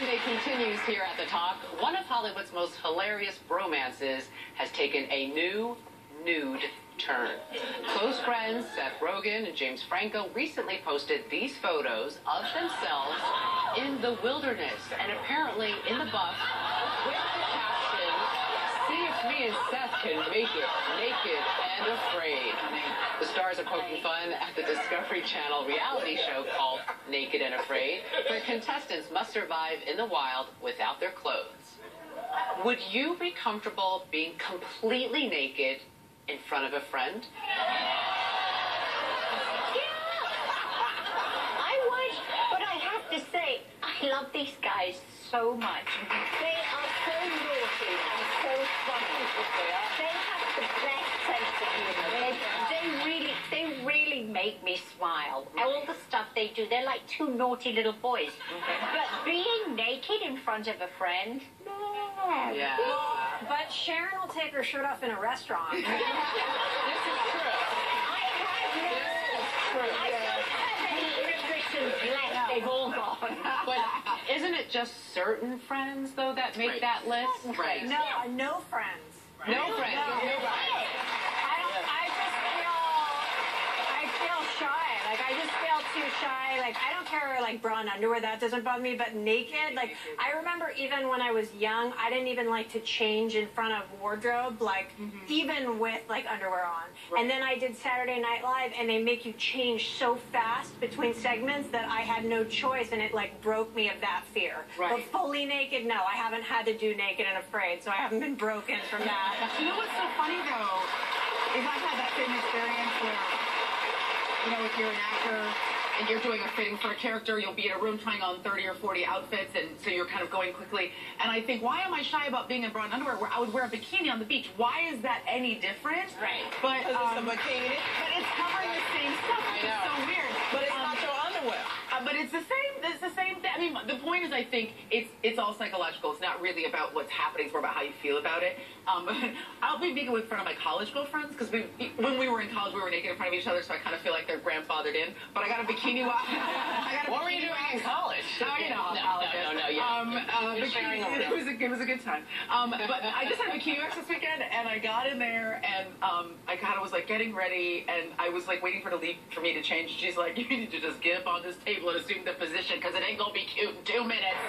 Monday continues here at the talk. One of Hollywood's most hilarious bromances has taken a new nude turn. Close friends Seth Rogen and James Franco recently posted these photos of themselves in the wilderness and apparently in the buff with the caption, see if me and Seth can make it naked and afraid. Stars are poking fun at the Discovery Channel reality show called Naked and Afraid, where contestants must survive in the wild without their clothes. Would you be comfortable being completely naked in front of a friend? Yeah. I would, but I have to say, I love these guys so much. They are make me smile. All the stuff they do, they're like two naughty little boys. But being naked in front of a friend, no. Yeah. But Sharon will take her shirt off in a restaurant. This is true. I have no, I don't have any left. They've all gone. But isn't it just certain friends, though, that make Right. that list? Right. No, no friends. No friends. No. No friends. I don't. I just feel. I feel shy. Like I just feel too shy. Like I don't care. Like bra and underwear, that doesn't bother me. But naked, like I remember even when I was young, I didn't even like to change in front of wardrobe. Like mm-hmm. even with like underwear on. And then I did Saturday Night Live, and they make you change so fast between segments that I had no choice, and it like broke me of that fear. Right. But fully naked, no, I haven't had to do naked and afraid, so I haven't been broken from that. You know what's so funny though is I've had that same experience where, you know, if you're an actor and you're doing a fitting for a character, you'll be in a room trying on 30 or 40 outfits, and so you're kind of going quickly. And I think, why am I shy about being in bra and underwear? Where I would wear a bikini on the beach. Why is that any different? Right. But Because it's a um, bikini, but it's covering the same stuff. I which is know. so weird. but it's Um, not your underwear. uh, but it's the same. It's the same thing. I mean, the point is, I think it's it's all psychological. It's not really about what's happening. It's more about how you feel about it. Um, I'll be naked with front of my college girlfriends because we, when we were in college, we were naked in front of each other, so I kind of feel like they're grandfathered in. But I got a bikini. I got a What were you bikini doing in college? Oh, you know, No, college no, no, no, yeah. Um, uh, You're sharing a it was a, it was a good time. Um, but I just had a bikini this weekend, and I got in there, and um, I kind of was like getting ready, and I was like waiting for her to leave for me to change. She's like, you need to just get up on this table and assume the position, because it ain't gonna be cute in two minutes.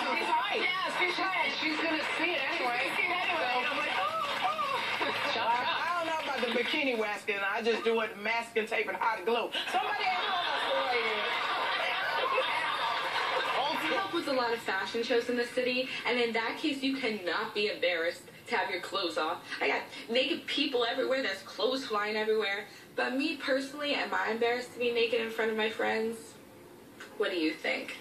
She's right. Yeah, she's right. She's gonna see it anyway. See it anyway. And I'm like, oh, oh. Shut I, up. I don't know about the bikini waxing. I just do it masking tape and hot glue. Somebody a lot of fashion shows in the city, and in that case, you cannot be embarrassed to have your clothes off. I got naked people everywhere. There's clothes flying everywhere. But me personally, am I embarrassed to be naked in front of my friends? What do you think?